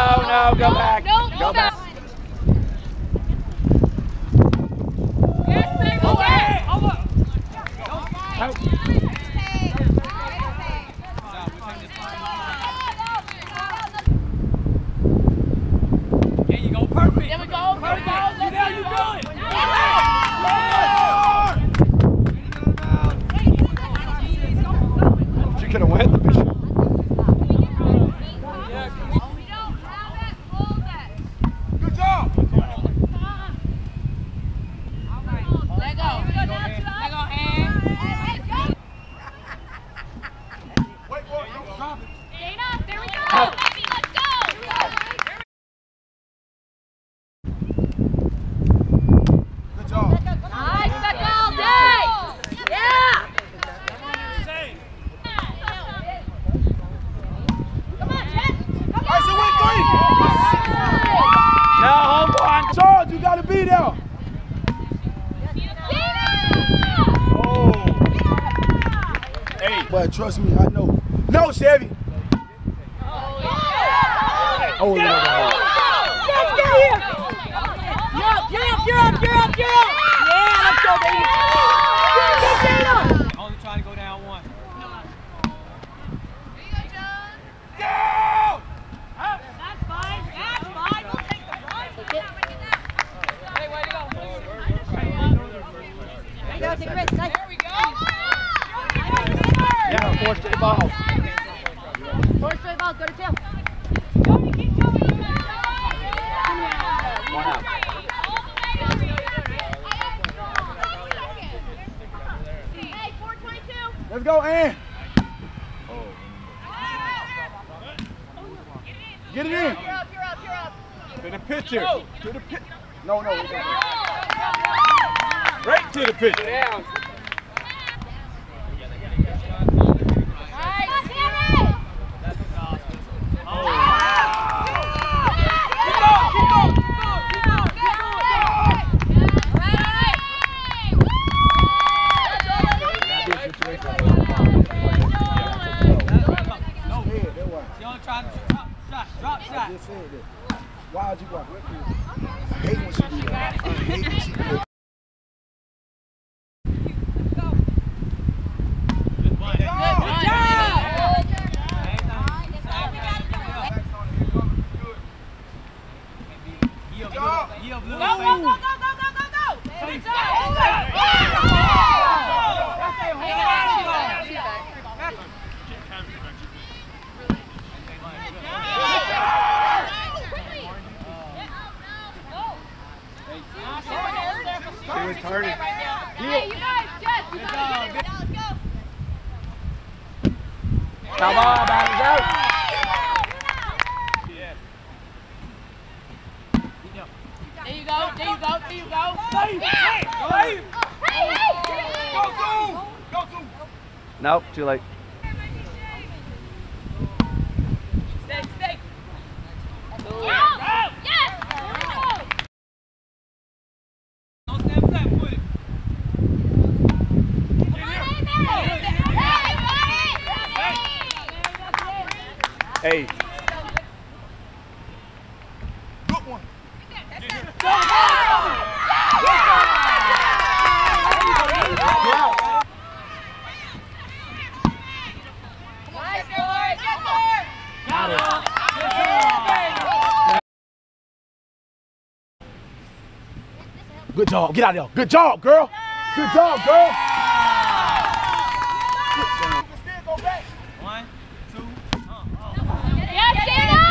no, no, go back. No, go, go back. back. Trust me, I know. No, Chevy. Oh, no, no, no. Let's get here. You're up, you're up, you're up, you're up, you're up. Yeah, let's go, baby. Get Dana. Only trying to go down one. That's fine. That's fine. We'll take the run. Hey, way to go. There you go. Take a risk. Nice. There we go. Yeah, four straight balls. Four straight balls. Go to two. One out. Hey, 422. Let's go, Ann. Get it in. You're up, you're up, you're up. To the pitcher. To the pit. No, no. Right to the pitcher. Nice. Harry! Yeah, that's why. You only trying to drop shot. Drop I shot. Just said. Why would you go? I hate when she do that. I hate when she do that. He up little- he up little Go, go, face. go, go, go, go, go, go. Good job. He was turning. Hey, you guys, Jess, you gotta get it. Let's go. Come on, baby, go. There you go, there you go, there you go. Hey, hey. Go, Zoom. Go, Zoom. Nope, too late. Hey. Good one. Good job. Get out of there. Good job, girl. Good job, girl. One, two, uh, uh. Yes, Dana!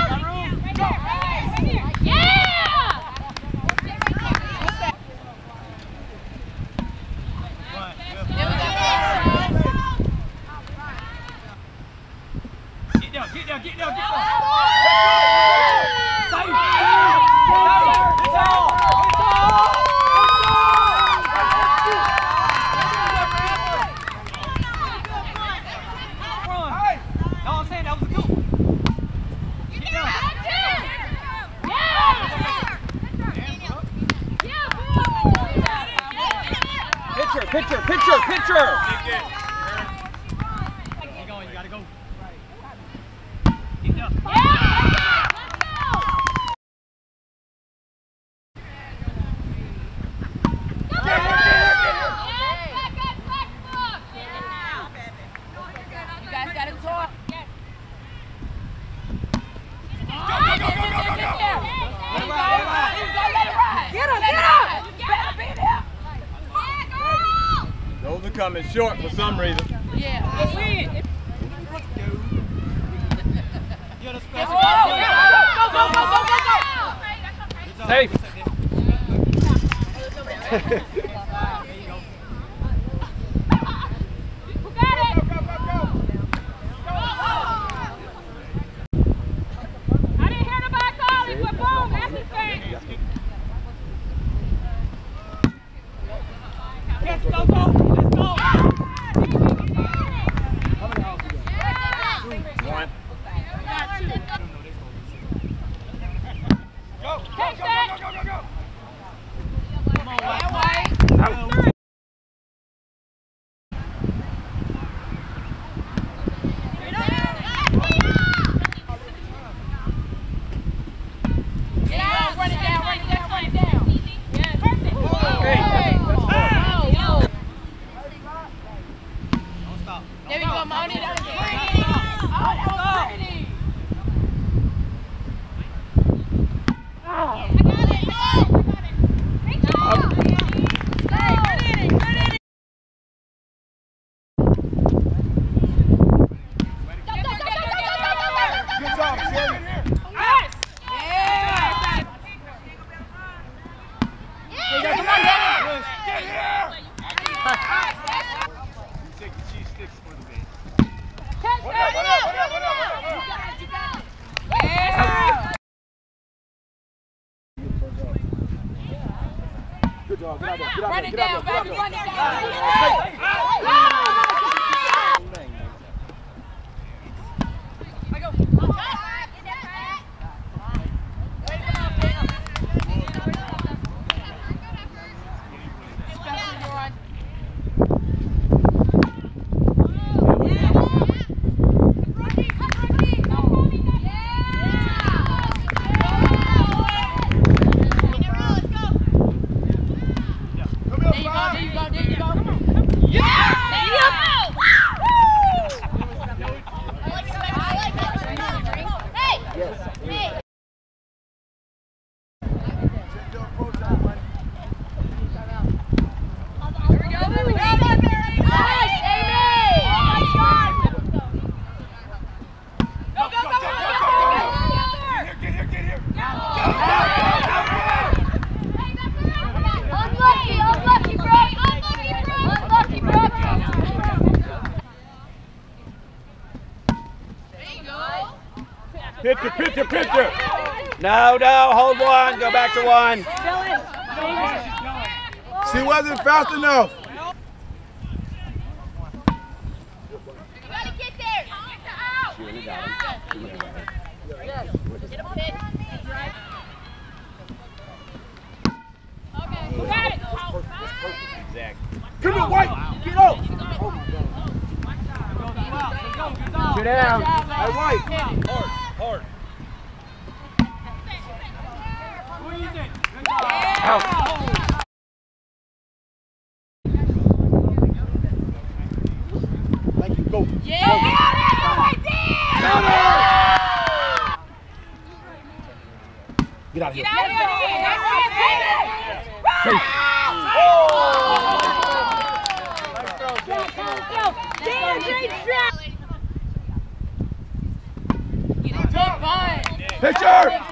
Yeah! One, Get down, get down, get down, get down. Run. No, I'm saying that was a good one. Get down. Pitcher, pitcher, pitcher, pitcher. Keep going, you gotta go. Get down. You guys gotta talk. Get him, get him! Better be there. Those are coming short for some reason. Yeah. Let's win. You're the Go, special go, go, go, go, go, go. Safe. There you go. Get out, run it down, run it down, run it down. Yeah, perfect. Hey, Oh, Don't stop. There we go, Monty. That was pretty. Oh, that was pretty. Inning. Good job, Sherry. Yes! Yeah! There you go, come on, Danny. Get here! You take the cheese sticks for the bait. Catch, What up, catch, what up, what up, what up, what up? You got it, you got it. Yeah! Job. Get out there. Get out there. Get out there. Get out there. down. I go. Especially your Come There here, you go, five. there you go, there you go. Yeah! There you Check your approach out, buddy. There we go, there we go. Nice, Amy! Nice one. Go, go, go, go, go, Get here, get here, get here. Unlucky, unlucky, bro. Unlucky, bro. There you go. Picture, picture, picture. No, no, hold one. Go back to one. She wasn't fast enough. You gotta get there. Get the out. Get. Okay, got it. Exactly. Come here, White. Get up. Oh, my God. Go, go, out. Let's go, good job. Two down. Hey, White. Hard, hard. It. Good job. Out. Thank you. Go. Yeah! Get out of here. Get out of here! That's it, baby! Good job. Fine. Picture!